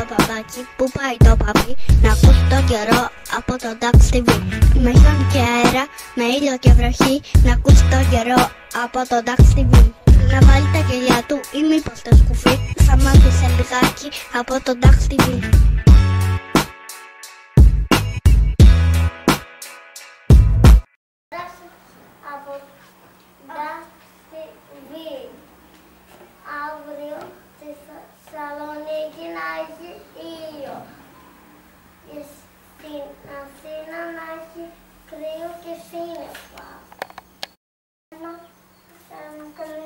το παπάκι, πού πάει το παπί. Να ακούς τον καιρό από το Dax TV Με χιόνι και αέρα, με ήλιο και βροχή. Να ακούς τον καιρό από το Dax TV Να βάλει τα γελιά του ή μήπως το σκουφί. Θα μάθεις σε λιγάκι από το Dax TV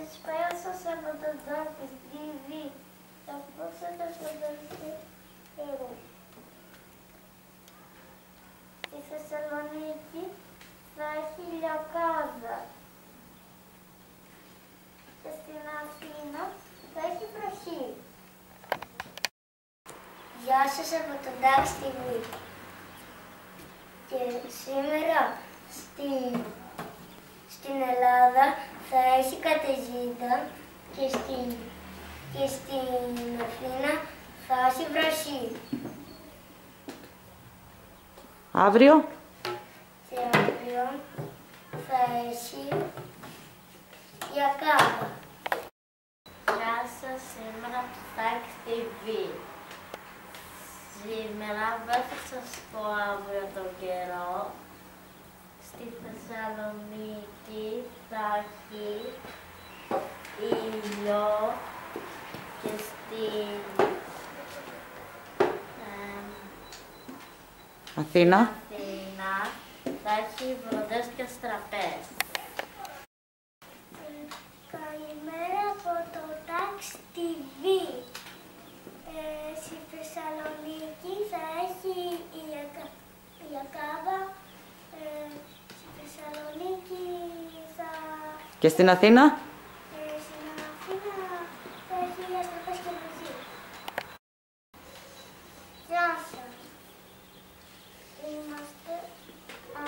Καλησπέρα σας από το Dax TV. Θα ακούσετε το δεύτερο. Στη Θεσσαλονίκη θα έχει λιακάδα. Και στην Αθήνα θα έχει βροχή. Γεια σας από το Dax TV. Και σήμερα στη, στην Ελλάδα θα έχει καταιγίδα και στην, και στην Αθήνα θα έχει βροχή. Αύριο; Και αύριο θα έχει λιακάδα. Γεια σας, σήμερα από το Tax TV. Σήμερα δεν θα σας πω αύριο τον καιρό. Στη Θεσσαλονίκη θα έχει ήλιο και στην εμ, Αθήνα. Αθήνα θα έχει βροντές και στραπές. Καλημέρα από το Tax TV. Ε, στη Θεσσαλονίκη θα έχει ηλιακα- ηλιακάδα. Ε, στη Θεσσαλονίκη θα... Και στην Αθήνα. Ε, στην Αθήνα θα έχει αστραπές και βροχή. Γεια σας. Είμαστε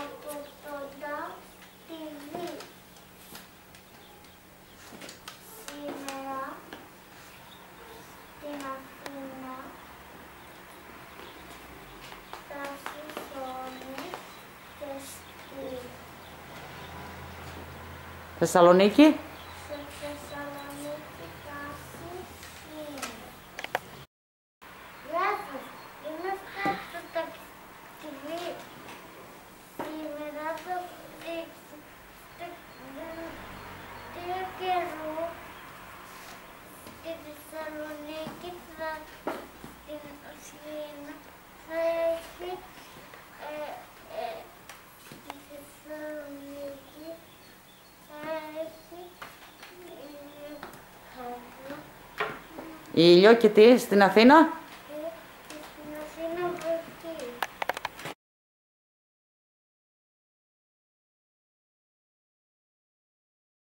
από το Tax TV. Σήμερα στην Αθήνα θα σηκώνει και στη Θεσσαλονίκη. σε Θεσσαλονίκη θα σηκώνει. Γεια σας, είμαστε από το ταξιδί. Σήμερα θα δείξω το δελτίο καιρού στη Θεσσαλονίκη θα στην Αθήνα θα έχει ε, ε, στη Θεσσαλονίκη θα έχει ε, χώρο. Ήλιο και τι στην Αθήνα.